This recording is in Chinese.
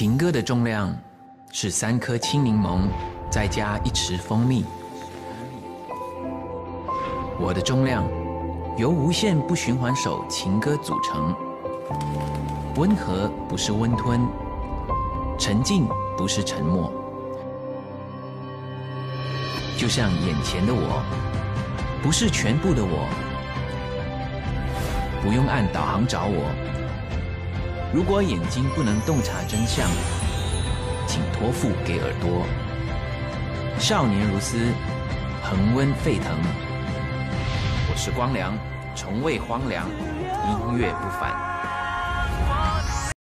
情歌的重量是三颗青柠檬，再加一匙蜂蜜。我的重量由无限不循环手情歌组成。温和不是温吞，沉静不是沉默。就像眼前的我，不是全部的我。不用按导航找我。如果眼睛不能洞察真相，请托付给耳朵。少年如斯，恒温沸腾。我是光良，从未荒凉，音乐不凡。